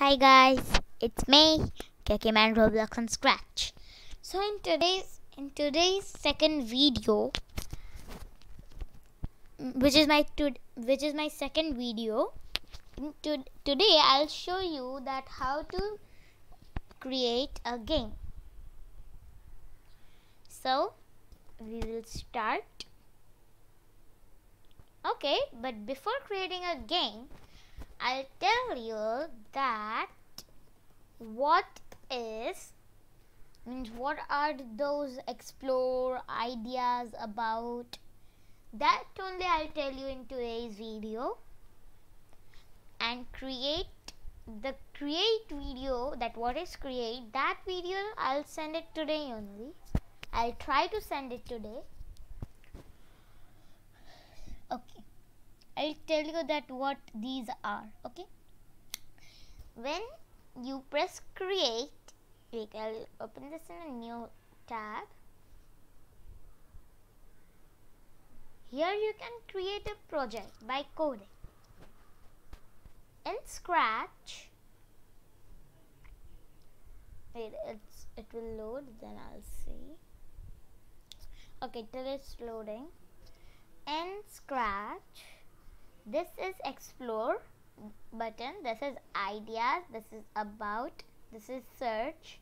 Hi guys, it's me, Cookie Man Roblox on Scratch. So in today's in today's second video, which is my to, which is my second video, to, today I'll show you that how to create a game. So we will start. Okay, but before creating a game, I'll tell you that what is means what are those explore ideas about? That only I'll tell you in today's video. And create the create video that what is create that video I'll send it today only. I'll try to send it today okay I'll tell you that what these are okay? When you press create I'll open this in a new tab. Here you can create a project by coding. In scratch wait it's it will load then I'll see. Okay till it's loading. In scratch this is explore button. This is ideas. This is about. This is search.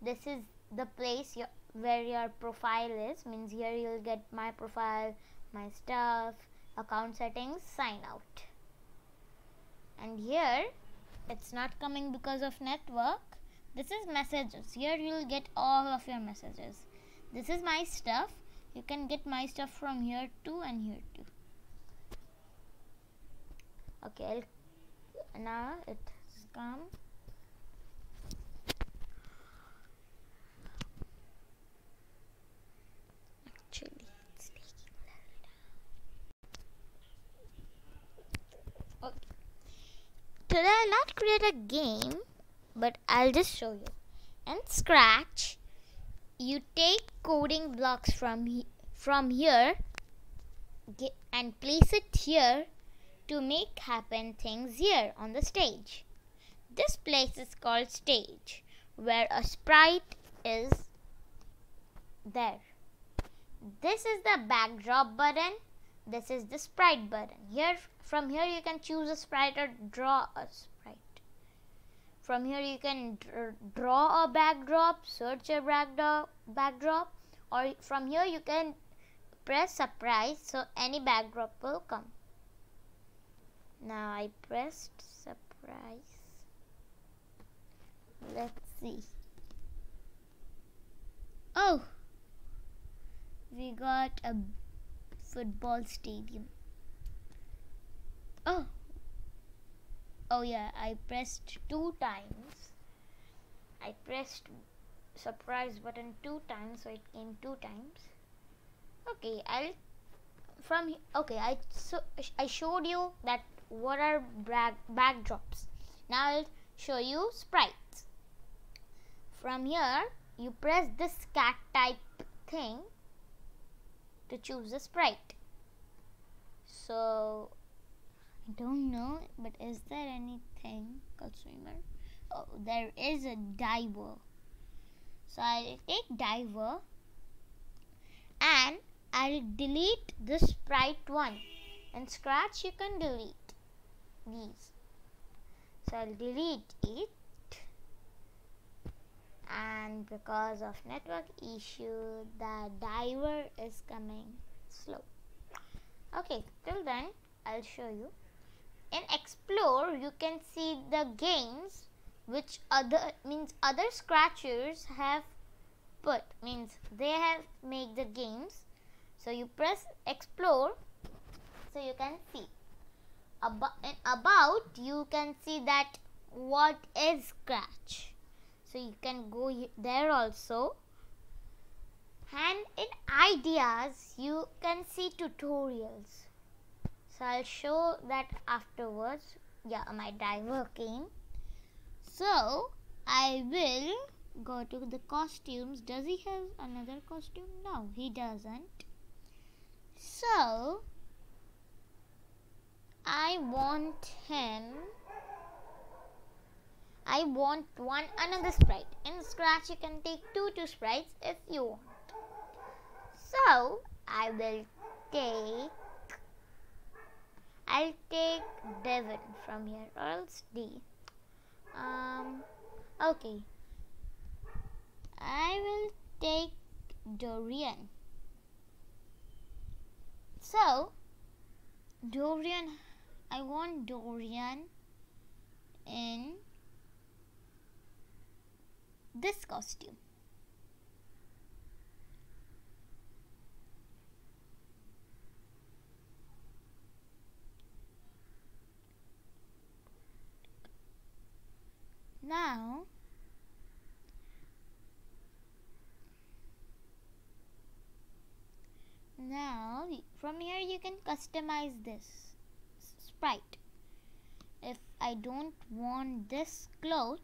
This is the place your, where your profile is. Means here you'll get my profile my stuff account settings sign out. And here it's not coming because of network. This is messages. Here you'll get all of your messages. This is my stuff. You can get my stuff from here too and here too okay now it's come actually it's taking okay. Today I'll not create a game but I'll just show you. In scratch you take coding blocks from he from here and place it here to make happen things here on the stage. This place is called stage where a sprite is there. This is the backdrop button. This is the sprite button. Here from here you can choose a sprite or draw a sprite. From here you can draw a backdrop, search a backdrop, backdrop or from here you can press surprise so any backdrop will come. Now I pressed surprise. Let's see. Oh, we got a football stadium. Oh, oh yeah, I pressed two times. I pressed surprise button two times, so it came two times. Okay, I'll from okay. I so I showed you that what are backdrops. Now I'll show you sprites. From here, you press this cat type thing to choose a sprite. So, I don't know, but is there anything called swimmer? Oh, there is a diver. So I'll take diver and I'll delete this sprite one. In Scratch, you can delete these. So I'll delete it. And because of network issue the diver is coming slow. Okay till then I'll show you. In explore you can see the games which other means other scratchers have put. Means they have made the games so you press explore so you can see about, about you can see that what is scratch. So you can go there also. And in ideas you can see tutorials. So i'll show that afterwards. Yeah my diver came. So i will go to the costumes. Does he have another costume? No he doesn't. So I want him I want one another sprite. In Scratch, you can take two two sprites if you want. So I will take I'll take Devin from here or else D. Um, okay. I will take Dorian. So, Dorian, I want Dorian in this costume. Now, now from here you can customize this sprite. If I don't want this cloth,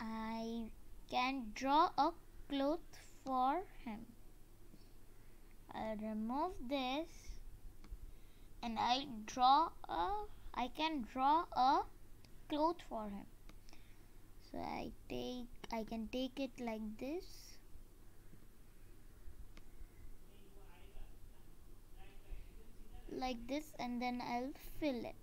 I can draw a cloth for him. I'll remove this and I draw a I can draw a cloth for him so I take I can take it like this like this and then I'll fill it.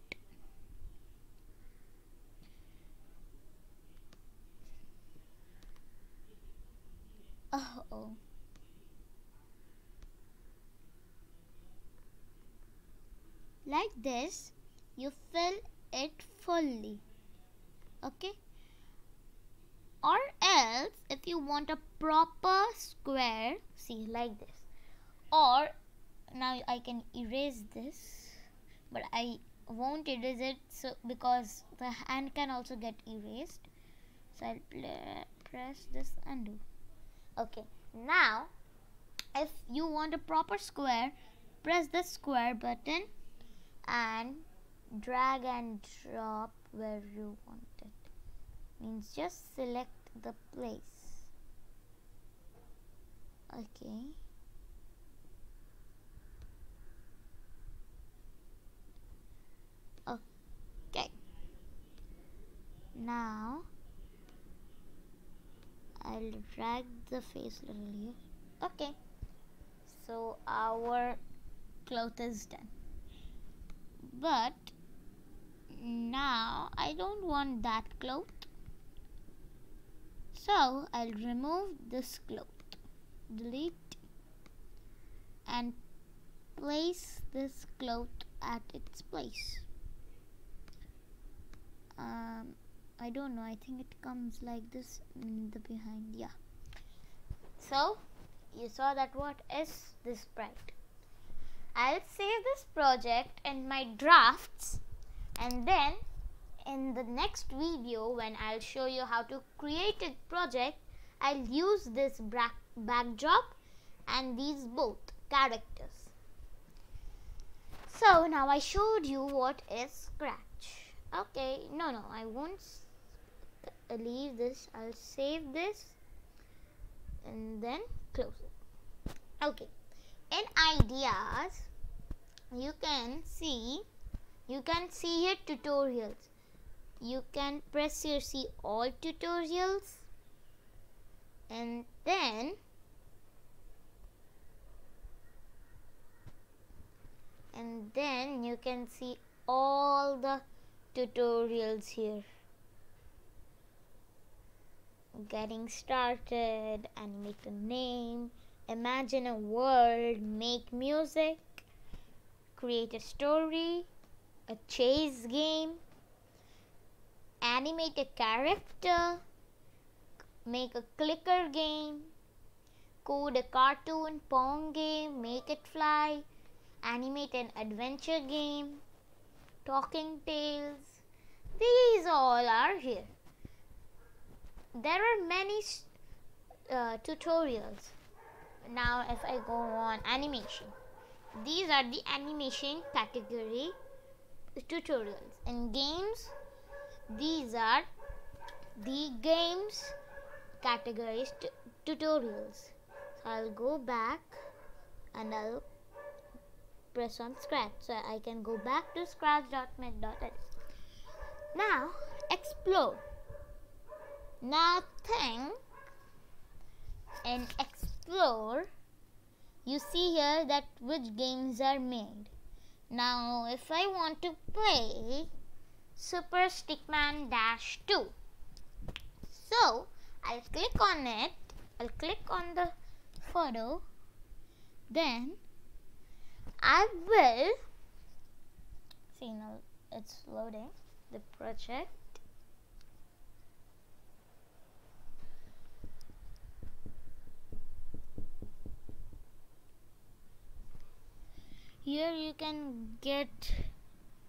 Oh, oh. like this you fill it fully okay? Or else if you want a proper square see like this. Or now I can erase this but I won't erase it so because the hand can also get erased. So I'll press this undo okay now if you want a proper square press the square button and drag and drop where you want it. Means just select the place. Okay now I'll drag the face little here. Okay. So our cloth is done. But now I don't want that cloth. So I'll remove this cloth. Delete. And place this cloth at its place. Um, I don't know. I think it comes like this in the behind. Yeah. So you saw that what is this sprite I'll save this project in my drafts and then in the next video when I'll show you how to create a project I'll use this backdrop and these both characters. So now I showed you what is scratch. Okay no no I won't leave this I'll save this and then close it. Okay. In ideas you can see you can see here tutorials. You can press here see all tutorials and then and then you can see all the tutorials here getting started animate a name imagine a world make music create a story a chase game, animate a character, make a clicker game, code a cartoon, Pong game, make it fly, animate an adventure game, talking tales. These all are here. There are many uh, tutorials. Now if I go on animation, these are the animation category tutorials in games these are the games categories tutorials so I'll go back and I'll press on scratch so I can go back to scratch.met.ls now explore. Now think in explore. You see here that which games are made. Now if I want to play Super Stickman Dash 2 so I'll click on it. I'll click on the photo. Then I will see now it's loading the project here you can get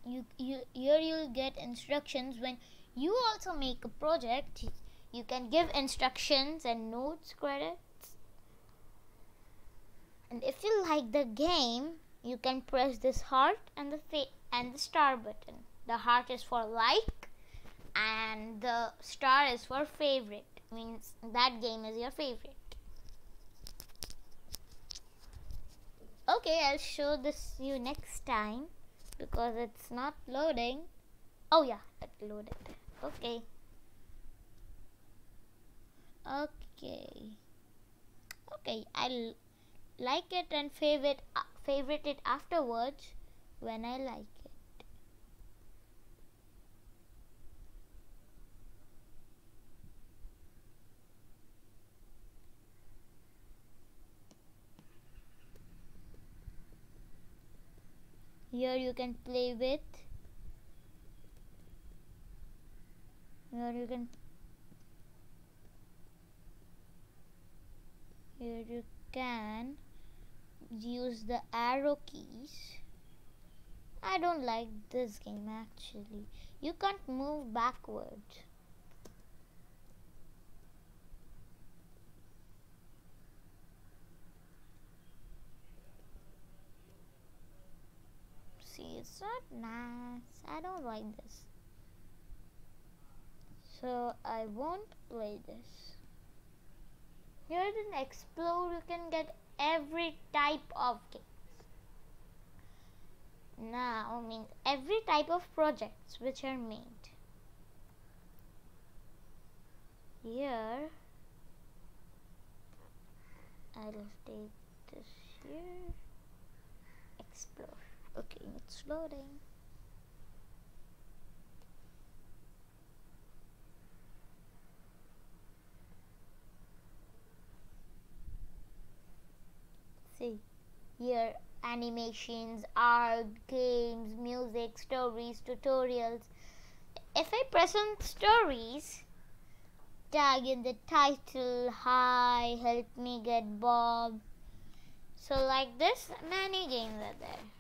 you, you here you'll get instructions. When you also make a project you can give instructions and notes credits. And if you like the game you can press this heart and the and the star button. The heart is for like and the star is for favorite. Means that game is your favorite okay i'll show this you next time because it's not loading. Oh yeah it loaded. Okay. Okay. Okay i'll like it and favorite uh, favorite it afterwards when i like it here you can play with. Here you can here you can use the arrow keys. I don't like this game actually. You can't move backwards see it's not nice. I don't like this. So I won't play this. Here in explore you can get every type of games. Now means every type of projects which are made. Here I'll take this here okay it's loading. See. Here animations art games music stories tutorials. If i press on stories tag in the title hi help me get bob. So like this many games are there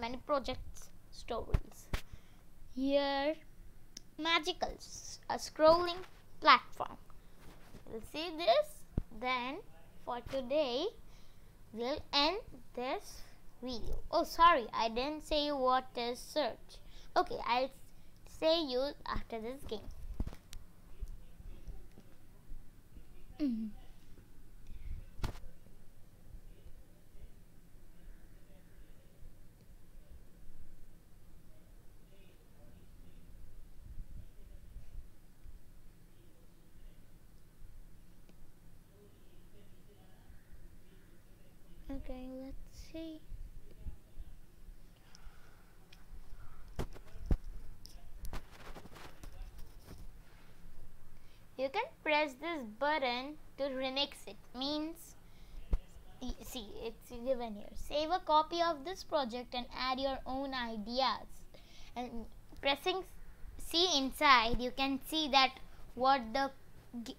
many projects stories. Here magical a scrolling platform. We'll see this then for today we'll end this video. Oh sorry i didn't say what is search. Okay i'll say you after this game. Mm -hmm. Okay, let's see. You can press this button to remix it. Means, see, it's given here. Save a copy of this project and add your own ideas. And pressing see inside, you can see that what the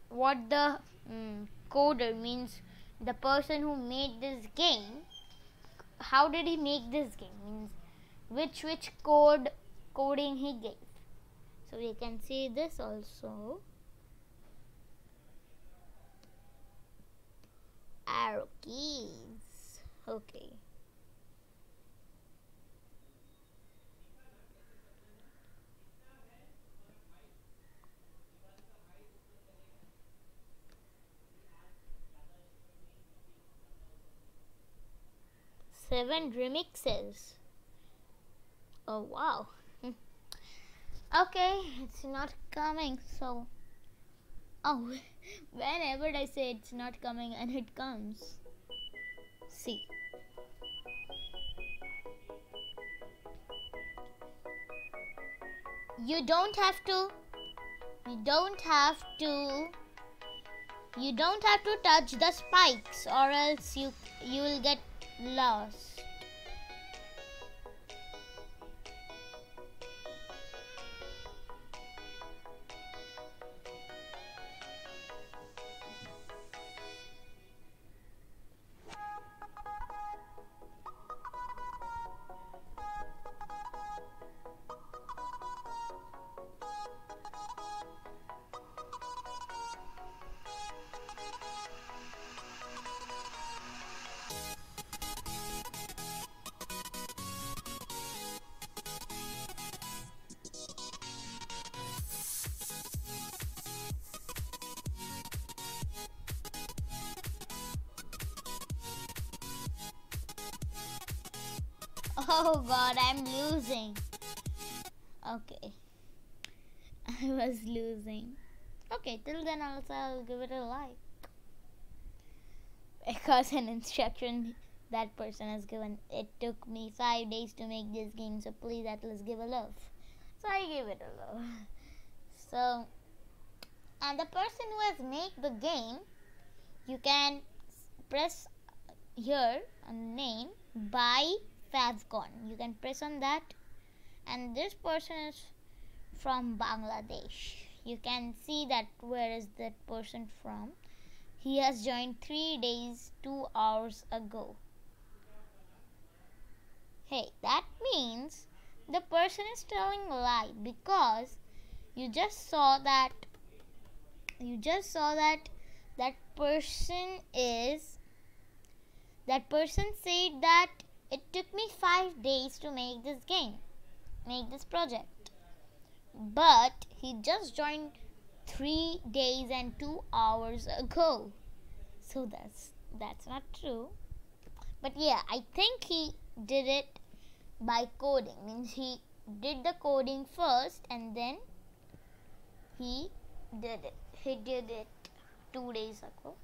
what the um, coder means the person who made this game how did he make this game? Means which which code coding he gave. So we can see this also. Arrow keys. Okay seven remixes. Oh wow. Hmm. okay it's not coming so. Oh whenever I say it's not coming and it comes. See. You don't have to. You don't have to. You don't have to touch the spikes or else you you will get lost Oh god, I'm losing. Okay. I was losing. Okay, till then also I'll give it a like. Because an instruction that person has given. It took me five days to make this game, so please at least give a love. So I give it a love. So, and the person who has made the game, you can press here name by Favcon. You can press on that, and this person is from Bangladesh. You can see that where is that person from. He has joined three days, two hours ago. Hey, that means the person is telling a lie because you just saw that you just saw that that person is that person said that it took me 5 days to make this game make this project. But he just joined 3 days and 2 hours ago. So that's that's not true. But yeah i think he did it by coding. Means he did the coding first and then he did it. He did it 2 days ago.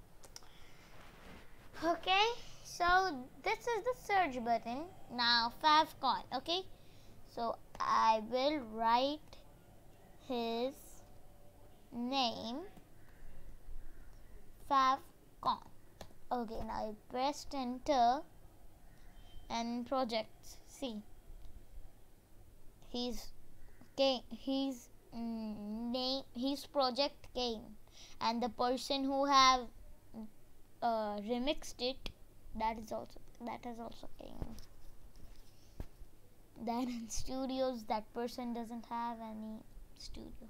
Okay so this is the search button. Now favcon okay? So i will write his name. Favcon okay now i pressed enter and projects see he's game he's mm, name his project game and the person who have uh, remixed it that is also that has also came then in studios that person doesn't have any studio.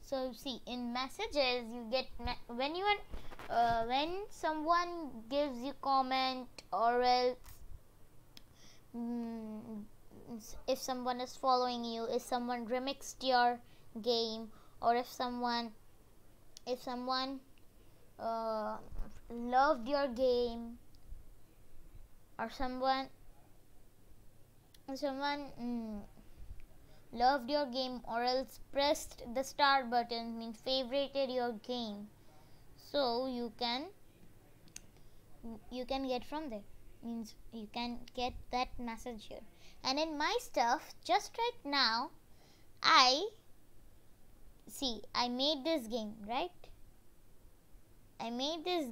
So see in messages you get when you uh, when someone gives you comment or else mm, if someone is following you if someone remixed your game or if someone if someone uh, loved your game or someone someone mm, loved your game or else pressed the star button means favorited your game. So you can you can get from there. Means you can get that message here. And in my stuff just right now i see i made this game right? I made this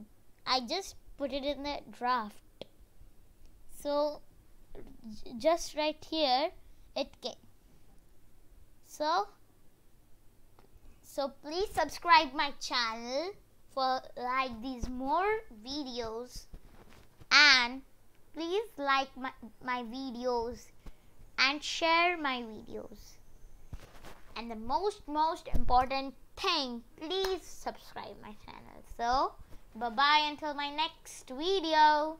i just put it in the draft so just right here it came. So so please subscribe my channel for like these more videos. And please like my, my videos and share my videos. And the most most important thing please subscribe my channel. So bye bye until my next video